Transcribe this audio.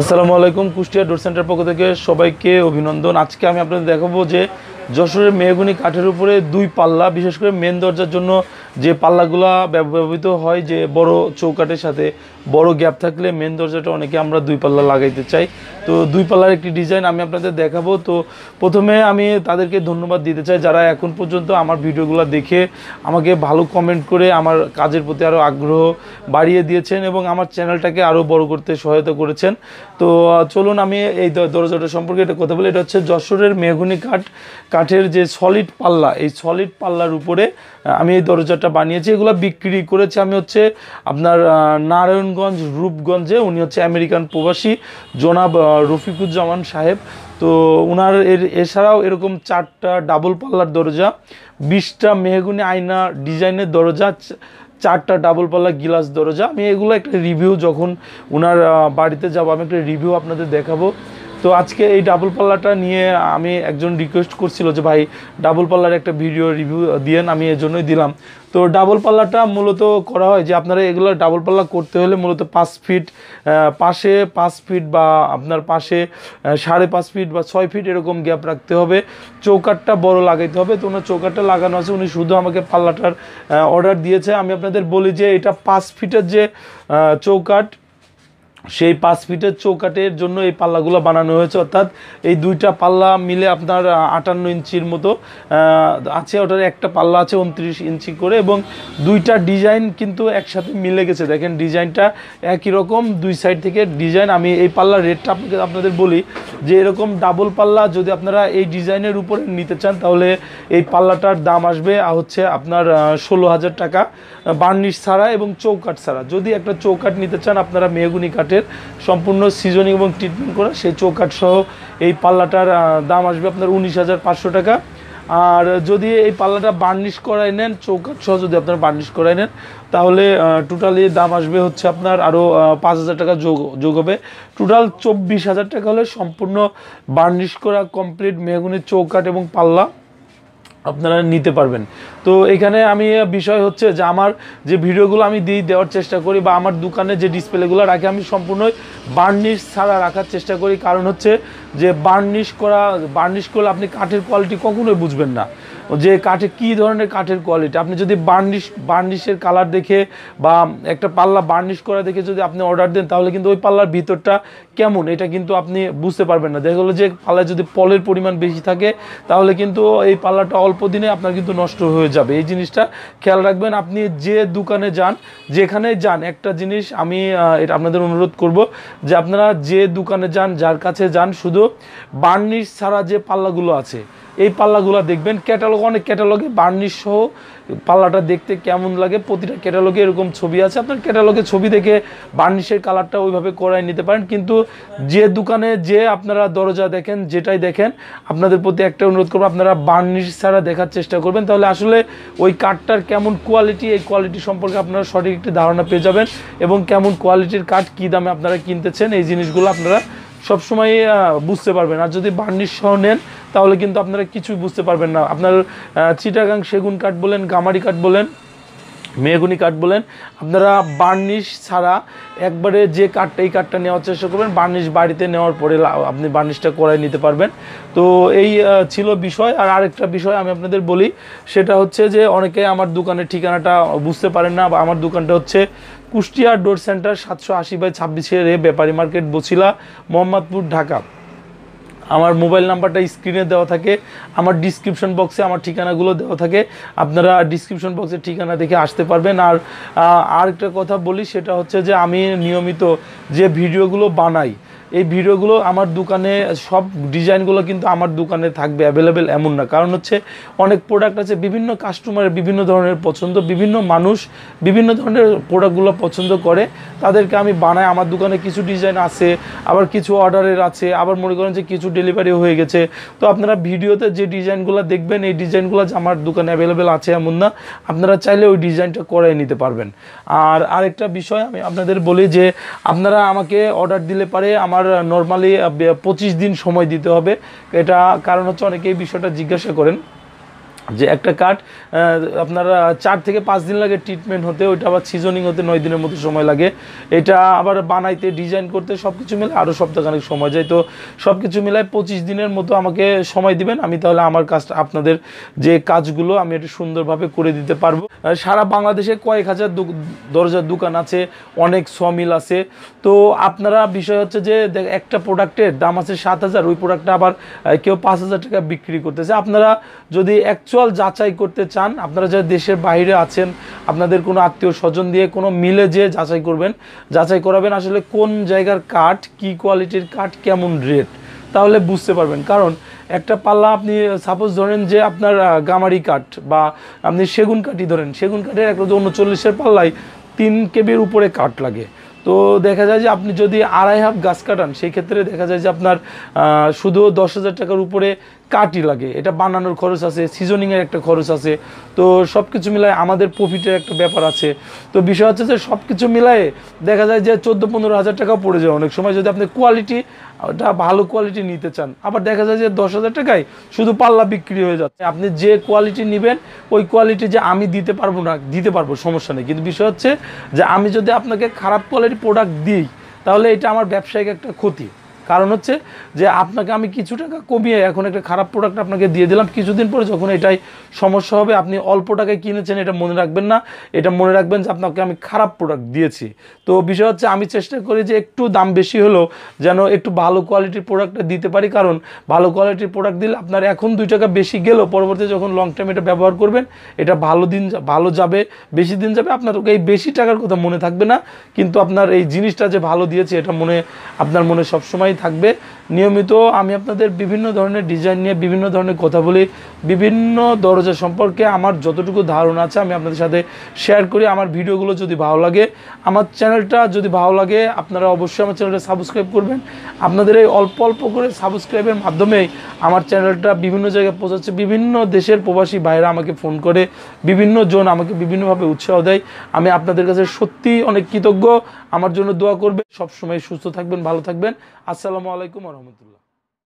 আসসালামু আলাইকুম, কুষ্টিয়া ডোর সেন্টার পক্ষ থেকে সবাইকে অভিনন্দন। আজকে আমি আপনাদের দেখাবো যে যশোরের মেহগুনি কাঠের উপরে দুই পাল্লা, বিশেষ করে মেন দরজার জন্য যে পাল্লাগুলা ব্যবহৃত হয় যে বড় চৌকাঠের সাথে বড় গ্যাপ থাকলে মেন দরজাটা অনেকে আমরা দুই পাল্লা লাগাইতে চাই। তো দুই পাল্লার একটি ডিজাইন আমি আপনাদের দেখাবো। তো প্রথমে আমি তাদেরকে ধন্যবাদ দিতে চাই যারা এখন পর্যন্ত আমার ভিডিওগুলো দেখে আমাকে ভালো কমেন্ট করে আমার কাজের প্রতি আরও আগ্রহ বাড়িয়ে দিয়েছেন এবং আমার চ্যানেলটাকে আরও বড় করতে সহায়তা করেছেন। তো চলুন আমি এই দরজাটা সম্পর্কে এটা কথা বলি। এটা হচ্ছে যশোরের মেহগুনি কাঠ কাঠের যে সলিড পাল্লা, এই সলিড পাল্লার উপরে আমি এই দরজাটা বানিয়েছি, এগুলো বিক্রি করেছি আমি হচ্ছে আপনার নারায়ণগঞ্জ, রূপগঞ্জে। উনি হচ্ছে আমেরিকান প্রবাসী, জনাব রফিকুজ্জামান সাহেব। তো ওনার এর, এছাড়াও এরকম চারটা ডাবল পাল্লার দরজা, বিশটা মেহগুনি আয়না ডিজাইনের দরজা চারটা ডাবল পাল্লা গিলাস দরজা। আমি এগুলো একটা রিভিউ যখন ওনার বাড়িতে যাব, আমি একটা রিভিউ আপনাদের দেখাবো। তো আজকে এই ডাবল পাল্লাটা নিয়ে আমি একজন রিকোয়েস্ট করছিল যে, ভাই ডাবল পাল্লার একটা ভিডিও রিভিউ দিয়েন, আমি এর জন্যই দিলাম। তো ডাবল পাল্লাটা মূলত করা হয় যে, আপনারা এগুলো ডাবল পাল্লা করতে হলে মূলত পাঁচ ফিট পাশে পাঁচ ফিট বা আপনার পাশে সাড়ে পাঁচ ফিট বা ছয় ফিট এরকম গ্যাপ রাখতে হবে। চৌকাটটা বড় লাগাইতে হবে। তো ওনার চৌকাটটা লাগানো আছে। উনি শুধু আমাকে পাল্লাটার অর্ডার দিয়েছে। আমি আপনাদের বলি যে, এটা পাঁচ ফিটের যে চৌকাট সেই পাঁচ ফিটের চৌকাটের জন্য এই পাল্লাগুলো বানানো হয়েছে, অর্থাৎ এই দুইটা পাল্লা মিলে আপনার আটান্ন ইঞ্চির মতো আছে ওটার একটা পাল্লা আছে উনত্রিশ ইঞ্চি করে এবং দুইটা ডিজাইন কিন্তু একসাথে মিলে গেছে। দেখেন ডিজাইনটা একই রকম, দুই সাইড থেকে ডিজাইন। আমি এই পাল্লার রেটটা আপনাকে, আপনাদের বলি যে এরকম ডাবল পাল্লা যদি আপনারা এই ডিজাইনের উপরে নিতে চান, তাহলে এই পাল্লাটার দাম আসবে হচ্ছে আপনার ষোলো হাজার টাকা বার্নিশ ছাড়া এবং চৌকাট ছাড়া। যদি একটা চৌকাট নিতে চান, আপনারা মেহগুনি কাঠের সম্পূর্ণ সিজনিং এবং ট্রিটমেন্ট করা সেই চৌকাট সহ এই পাল্লাটার দাম আসবে আপনার উনিশ হাজার পাঁচশো টাকা। আর যদি এই পাল্লাটা বার্নিশ করাই নেন চৌকাট সহ যদি আপনার বার্নিশ করাই নেন, তাহলে টোটালি দাম আসবে হচ্ছে আপনার আরও পাঁচ হাজার টাকা যোগ যোগ হবে। টোটাল চব্বিশ হাজার টাকা হলে সম্পূর্ণ বার্নিশ করা কমপ্লিট মেহগুনির চৌকাট এবং পাল্লা। আপনারা নিতে পারবেন। তো এখানে আমি, বিষয় হচ্ছে যে আমার যে ভিডিওগুলো আমি দিই, দেওয়ার চেষ্টা করি বা আমার দোকানে যে ডিসপ্লেগুলো রাখি, আমি সম্পূর্ণই বার্নিশ ছাড়া রাখার চেষ্টা করি। কারণ হচ্ছে যে বার্নিশ করা, বার্নিশ করলে আপনি কাঠের কোয়ালিটি কখনোই বুঝবেন না। যে কাঠে কী ধরনের কাঠের কোয়ালিটি আপনি যদি বার্নিশ বার্নিশের কালার দেখে বা একটা পাল্লা বার্নিশ করা দেখে যদি আপনি অর্ডার দেন, তাহলে কিন্তু ওই পাল্লার ভিতরটা কেমন? এটা কিন্তু আপনি বুঝতে পারবেন না। দেখা গেলো যে পাল্লায় যদি পলের পরিমাণ বেশি থাকে, তাহলে কিন্তু এই পাল্লাটা অল্প দিনে আপনার কিন্তু নষ্ট হয়ে যাবে। এই জিনিসটা খেয়াল রাখবেন, আপনি যে দোকানে যান যেখানে যান, একটা জিনিস আমি এটা আপনাদের অনুরোধ করব যে আপনারা যে দোকানে যান, যার কাছে যান, শুধু বার্নিশ ছাড়া যে পাল্লাগুলো আছে এই পাল্লাগুলো দেখবেন ক্যাটালগ অনেক ক্যাটালগে বার্নিশ সহ পাল্লাটা দেখতে কেমন লাগে, প্রতিটা ক্যাটালগে এরকম ছবি আছে। আপনার ক্যাটালগে ছবি দেখে বার্নিশের কালারটা ওইভাবে করাই নিতে পারেন। কিন্তু যে দোকানে যে আপনারা দরজা দেখেন, যেটাই দেখেন, আপনাদের প্রতি একটা অনুরোধ করব, আপনারা বার্নিশ ছাড়া দেখার চেষ্টা করবেন। তাহলে আসলে ওই কাঠটার কেমন কোয়ালিটি এই কোয়ালিটি সম্পর্কে আপনারা সঠিক একটি ধারণা পেয়ে যাবেন এবং কেমন কোয়ালিটির কাঠ কী দামে আপনারা কিনতেছেন, এই জিনিসগুলো আপনারা সবসময় বুঝতে পারবেন। আর যদি বার্নিশ সহ নেন তাহলে কিন্তু আপনারা কিছুই বুঝতে পারবেন না। আপনার চিটাগাং সেগুন কাঠ বলেন, গামারি কাঠ বলেন, মেহগুনি কাঠ বলেন, আপনারা বার্নিশ ছাড়া একবারে যে কাঠটা, এই কাঠটা নেওয়ার চেষ্টা করবেন, বার্নিশ বাড়িতে নেওয়ার পরে আপনি বার্নিশটা করাই নিতে পারবেন। তো এই ছিল বিষয়। আর আরেকটা বিষয় আমি আপনাদের বলি, সেটা হচ্ছে যে অনেকে আমার দোকানের ঠিকানাটা বুঝতে পারেন না, বা আমার দোকানটা হচ্ছে কুষ্টিয়া ডোর সেন্টার সাতশো আশি বাই ছাব্বিশের এ ব্যাপারী মার্কেট, বছিলা, মোহাম্মদপুর, ঢাকা। আমার মোবাইল নাম্বারটা স্ক্রিনে দেওয়া থাকে, আমার ডিসক্রিপশন বক্সে আমার ঠিকানাগুলো দেওয়া থাকে, আপনারা ডিসক্রিপশন বক্সে ঠিকানা দেখে আসতে পারবেন। আর আরেকটা কথা বলি, সেটা হচ্ছে যে আমি নিয়মিত যে ভিডিওগুলো বানাই এই ভিডিওগুলো আমার দোকানে, সব ডিজাইনগুলো কিন্তু আমার দোকানে থাকবে অ্যাভেলেবেল এমন না। কারণ হচ্ছে অনেক প্রোডাক্ট আছে, বিভিন্ন কাস্টমারের বিভিন্ন ধরনের পছন্দ, বিভিন্ন মানুষ বিভিন্ন ধরনের প্রোডাক্টগুলো পছন্দ করে। তাদেরকে আমি বানাই, আমার দোকানে কিছু ডিজাইন আছে, আবার কিছু অর্ডারের আছে, আবার মনে করেন যে কিছু ডেলিভারি হয়ে গেছে। তো আপনারা ভিডিওতে যে ডিজাইনগুলো দেখবেন, এই ডিজাইনগুলো যে আমার দোকানে অ্যাভেলেবেল আছে এমন না, আপনারা চাইলে ওই ডিজাইনটা করাই নিতে পারবেন। আর আরেকটা বিষয় আমি আপনাদের বলি যে, আপনারা আমাকে অর্ডার দিলে পারে, আমার নর্মালি পঁচিশ দিন সময় দিতে হবে। এটা কারণ হচ্ছে অনেকেই বিষয়টা জিজ্ঞাসা করেন। যে একটা কাঠ আপনার চার থেকে পাঁচ দিন লাগে ট্রিটমেন্ট হতে, ওইটা আবার সিজনিং হতে নয় দিনের মতো সময় লাগে। এটা আবার বানাইতে ডিজাইন করতে সব কিছু মিলে আরও সপ্তাহখানেক সময় যায়। তো সব কিছু মিলায় পঁচিশ দিনের মতো আমাকে সময় দিবেন। আমি তাহলে আমার কাজটা, আপনাদের যে কাজগুলো, আমি একটু সুন্দরভাবে করে দিতে পারব। সারা বাংলাদেশে কয়েক হাজার দরজার দোকান আছে, অনেক সমিল আছে। তো আপনারা বিষয় হচ্ছে যে একটা প্রোডাক্টের দাম আছে সাত হাজার, ওই প্রোডাক্টটা আবার কেউ পাঁচ হাজার টাকা বিক্রি করতেছে। আপনারা যদি অ্যাকচুয়াল যাচাই করতে চান, আপনারা যারা দেশের বাইরে আছেন, আপনাদের কোনো আত্মীয় স্বজন দিয়ে কোনো মিলে যে যাচাই করবেন। যাচাই করাবেন আসলে কোন জায়গার কাঠ, কি কোয়ালিটির কাঠ, কেমন রেট, তাহলে বুঝতে পারবেন। কারণ একটা পাল্লা আপনি সাপোজ ধরেন যে আপনার গামারি কাঠ বা আপনি সেগুন কাঠই ধরেন, সেগুন কাঠের একটা উনচল্লিশের পাল্লায় তিন কেবির উপরে কাঠ লাগে। তো দেখা যায় যে আপনি যদি আড়াই হাফ গাছ কাটান সেই ক্ষেত্রে দেখা যায় যে আপনার শুধু দশ হাজার টাকার উপরে কাঠই লাগে। এটা বানানোর খরচ আছে সিজনিংয়ের একটা খরচ আছে। তো সব কিছু মিলায় আমাদের প্রফিটের একটা ব্যাপার আছে। তো বিষয় হচ্ছে যে সব কিছু মিলায়ে দেখা যায় যে চোদ্দ পনেরো হাজার টাকা পড়ে যায়। অনেক সময় যদি আপনি কোয়ালিটি ওটা ভালো কোয়ালিটি নিতে চান, আবার দেখা যায় যে দশ হাজার টাকায় শুধু পাল্লা বিক্রি হয়ে যাচ্ছে। আপনি যে কোয়ালিটি নেবেন, ওই কোয়ালিটি যে আমি দিতে পারব না, দিতে পারব, সমস্যা নেই। কিন্তু বিষয় হচ্ছে যে আমি যদি আপনাকে খারাপ কোয়ালিটি প্রোডাক্ট দিই, তাহলে এটা আমার ব্যবসায়িক একটা ক্ষতি। কারণ হচ্ছে যে আপনাকে আমি কিছু টাকা কমিয়ে এখন একটা খারাপ প্রোডাক্ট আপনাকে দিয়ে দিলাম। কিছুদিন পরে যখন এটাই সমস্যা হবে, আপনি অল্প টাকায় কিনেছেন, এটা মনে রাখবেন না। এটা মনে রাখবেন যে আপনাকে আমি খারাপ প্রোডাক্ট দিয়েছি। তো বিষয় হচ্ছে আমি চেষ্টা করি যে একটু দাম বেশি হলেও যেন একটু ভালো কোয়ালিটির প্রোডাক্টটা দিতে পারি। কারণ ভালো কোয়ালিটির প্রোডাক্ট দিলে আপনার এখন দুই টাকা বেশি গেলেও পরবর্তীতে যখন লং টাইম এটা ব্যবহার করবেন, এটা ভালো দিন ভালো যাবে, বেশি দিন যাবে। আপনার এই বেশি টাকার কথা মনে থাকবে না। কিন্তু আপনার এই জিনিসটা যে ভালো দিয়েছে, এটা মনে, আপনার মনে সবসময় থাকবে। নিয়মিত আমি আপনাদের বিভিন্ন ধরনের ডিজাইন নিয়ে বিভিন্ন ধরনের কথা বলি, বিভিন্ন দরজা সম্পর্কে আমার যতটুকু ধারণা আছে আমি আপনাদের সাথে শেয়ার করি। আমার ভিডিওগুলো যদি ভালো লাগে, আমার চ্যানেলটা যদি ভালো লাগে, আপনারা অবশ্যই আমার চ্যানেলটা সাবস্ক্রাইব করবেন। আপনাদের এই অল্প অল্প করে সাবস্ক্রাইবের মাধ্যমেই আমার চ্যানেলটা বিভিন্ন জায়গায় পৌঁছাচ্ছে। বিভিন্ন দেশের প্রবাসী ভাইরা আমাকে ফোন করে, বিভিন্ন জন আমাকে বিভিন্নভাবে উৎসাহ দেয়। আমি আপনাদের কাছে সত্যি অনেক কৃতজ্ঞ। আমার জন্য দোয়া করবে সবসময় সুস্থ থাকবেন, ভালো থাকবেন। আসসালামু আলাইকুম রহমতুল্লাহ।